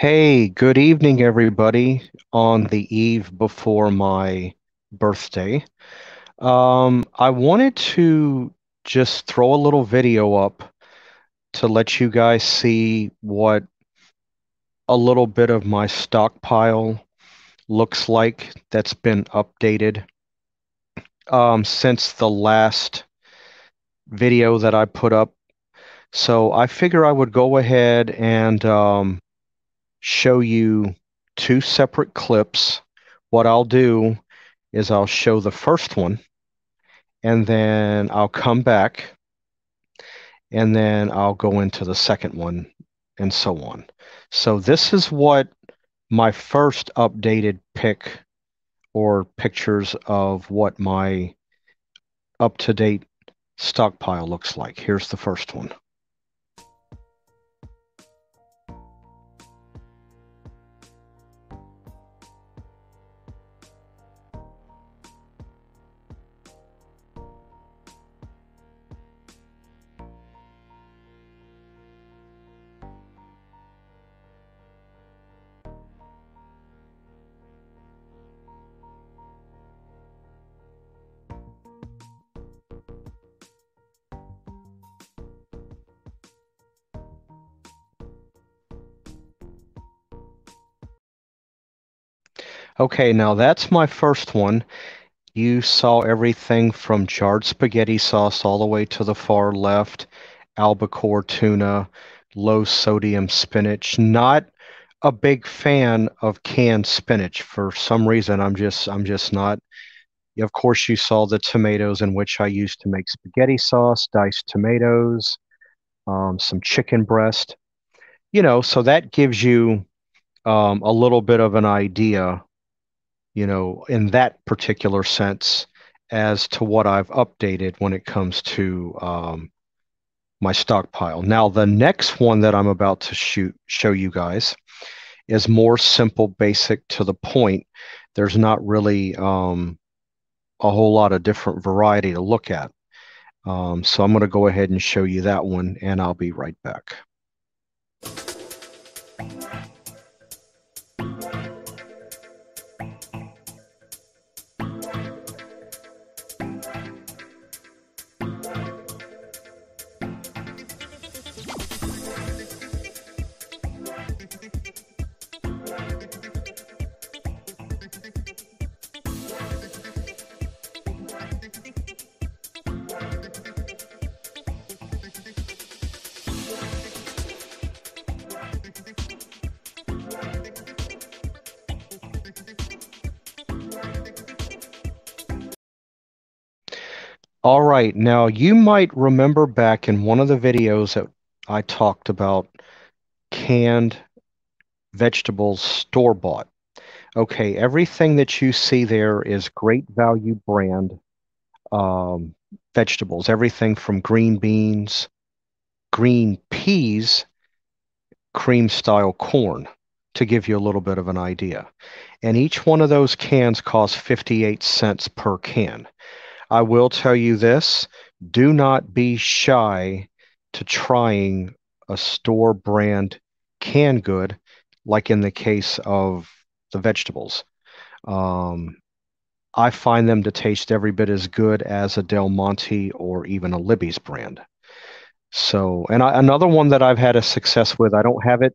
Hey, good evening, everybody, on the eve before my birthday. Um, I wanted to just throw a little video up to let you guys see what a little bit of my stockpile looks like that's been updated um, since the last video that I put up. So I figure I would go ahead and um, show you two separate clips. What I'll do is I'll show the first one and then I'll come back and then I'll go into the second one and so on. So this is what my first updated pick or pictures of what my up-to-date stockpile looks like. Here's the first one. Okay, now that's my first one. You saw everything from jarred spaghetti sauce all the way to the far left, albacore tuna, low sodium spinach. Not a big fan of canned spinach for some reason. I'm just I'm just not. Of course, you saw the tomatoes in which I used to make spaghetti sauce, diced tomatoes, um, some chicken breast. You know, so that gives you um, a little bit of an idea you know, in that particular sense as to what I've updated when it comes to um, my stockpile. Now, the next one that I'm about to shoot show you guys is more simple, basic, to the point. There's not really um, a whole lot of different variety to look at. Um, so I'm going to go ahead and show you that one, and I'll be right back. All right, now you might remember back in one of the videos that I talked about canned vegetables store bought. Okay, everything that you see there is great value brand um, vegetables, everything from green beans, green peas, cream style corn, to give you a little bit of an idea. And each one of those cans costs 58 cents per can. I will tell you this do not be shy to trying a store brand canned good, like in the case of the vegetables. Um, I find them to taste every bit as good as a Del Monte or even a Libby's brand. So, and I, another one that I've had a success with, I don't have it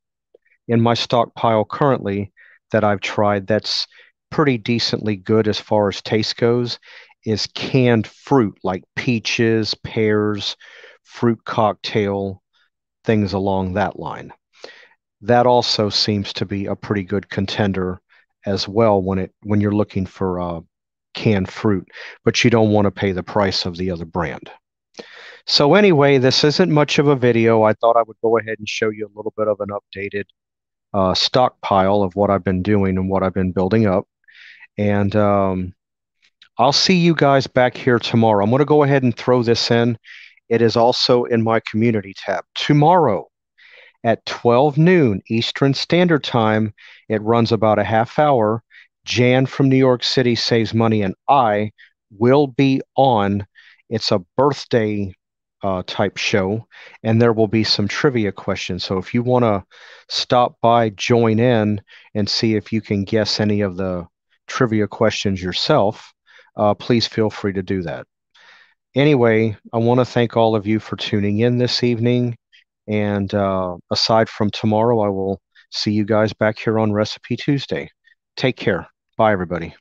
in my stockpile currently that I've tried that's pretty decently good as far as taste goes is canned fruit like peaches, pears, fruit cocktail, things along that line. That also seems to be a pretty good contender as well when it when you're looking for uh, canned fruit, but you don't want to pay the price of the other brand. So anyway, this isn't much of a video. I thought I would go ahead and show you a little bit of an updated uh, stockpile of what I've been doing and what I've been building up. And um, I'll see you guys back here tomorrow. I'm going to go ahead and throw this in. It is also in my community tab. Tomorrow at 12 noon Eastern Standard Time, it runs about a half hour. Jan from New York City saves money, and I will be on. It's a birthday uh, type show, and there will be some trivia questions. So if you want to stop by, join in, and see if you can guess any of the trivia questions yourself, uh, please feel free to do that. Anyway, I want to thank all of you for tuning in this evening. And uh, aside from tomorrow, I will see you guys back here on Recipe Tuesday. Take care. Bye, everybody.